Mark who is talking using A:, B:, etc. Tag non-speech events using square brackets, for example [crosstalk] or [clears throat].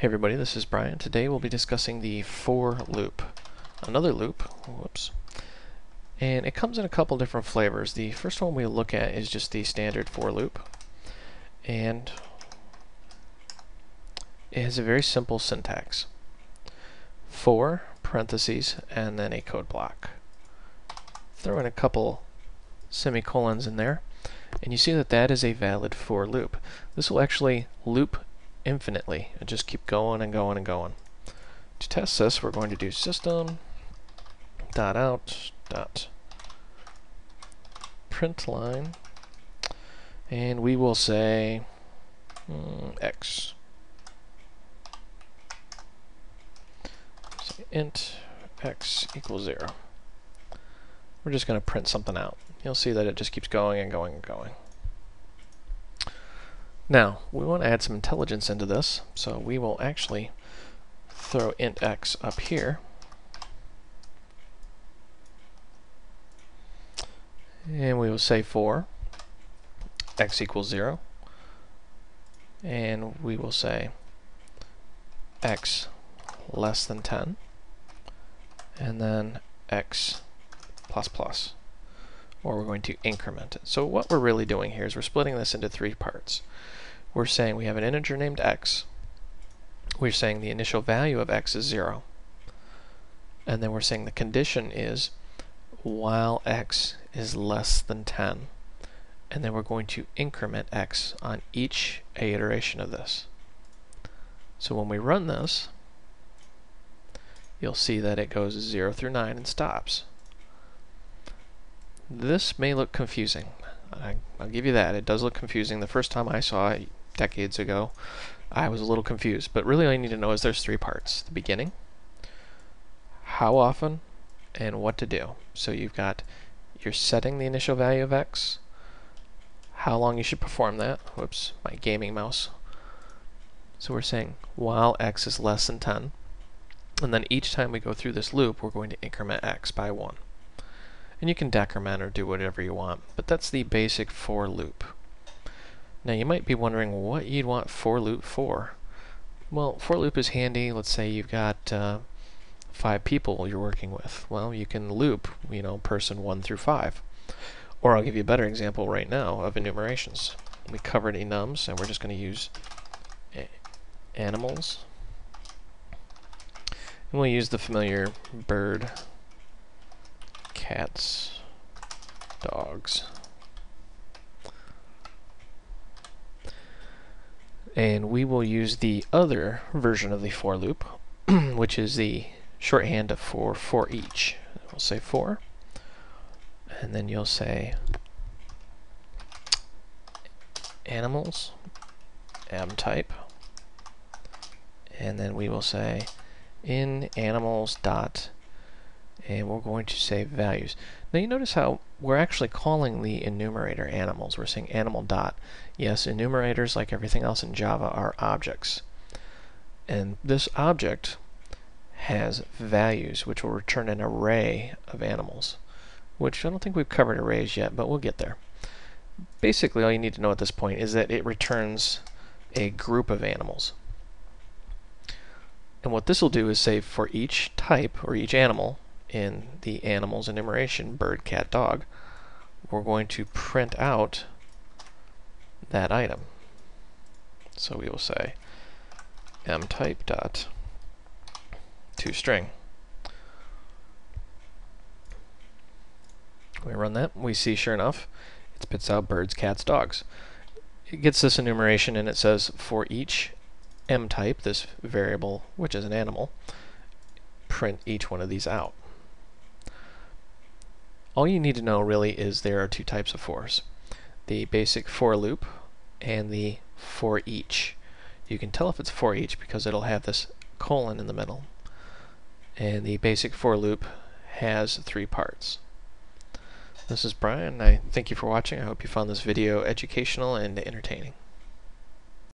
A: Hey everybody, this is Brian. Today we'll be discussing the for loop. Another loop, whoops. And it comes in a couple different flavors. The first one we look at is just the standard for loop. And it has a very simple syntax. For, parentheses, and then a code block. Throw in a couple semicolons in there, and you see that that is a valid for loop. This will actually loop infinitely. And just keep going and going and going. To test this, we're going to do system dot out dot print line. And we will say mm, x. Int x equals 0 we're just going to print something out. You'll see that it just keeps going and going and going now, we want to add some intelligence into this, so we will actually throw int x up here. And we will say for x equals 0. And we will say x less than 10. And then x plus plus. Or we're going to increment it. So what we're really doing here is we're splitting this into three parts we're saying we have an integer named x. We're saying the initial value of x is 0. And then we're saying the condition is while x is less than 10. And then we're going to increment x on each iteration of this. So when we run this, you'll see that it goes 0 through 9 and stops. This may look confusing. I, will give you that. It does look confusing. The first time I saw it, decades ago, I was a little confused. But really all you need to know is there's three parts. The beginning, how often, and what to do. So you've got you're setting the initial value of x, how long you should perform that. Whoops, my gaming mouse. So we're saying while x is less than 10, and then each time we go through this loop, we're going to increment x by 1. And you can decrement or do whatever you want, but that's the basic for loop. Now you might be wondering what you'd want for loop for. Well, for loop is handy. Let's say you've got uh, five people you're working with. Well, you can loop, you know, person one through five. Or I'll give you a better example right now of enumerations. We covered enums, and we're just going to use animals. And we'll use the familiar bird, cats, dogs. And we will use the other version of the for loop, [clears throat] which is the shorthand for for each. We'll say for, and then you'll say animals, m type, and then we will say in animals dot, and we're going to say values. Now you notice how we're actually calling the enumerator animals. We're saying animal dot. Yes, enumerators, like everything else in Java, are objects. And this object has values, which will return an array of animals, which I don't think we've covered arrays yet, but we'll get there. Basically, all you need to know at this point is that it returns a group of animals. And what this will do is say for each type, or each animal, in the animals enumeration, bird, cat, dog, we're going to print out that item. So we will say mtype dot toString. We run that, we see sure enough, it spits out birds, cats, dogs. It gets this enumeration and it says for each m type, this variable, which is an animal, print each one of these out all you need to know really is there are two types of fors. The basic for loop and the for each. You can tell if it's for each because it'll have this colon in the middle. And the basic for loop has three parts. This is Brian. I thank you for watching. I hope you found this video educational and entertaining.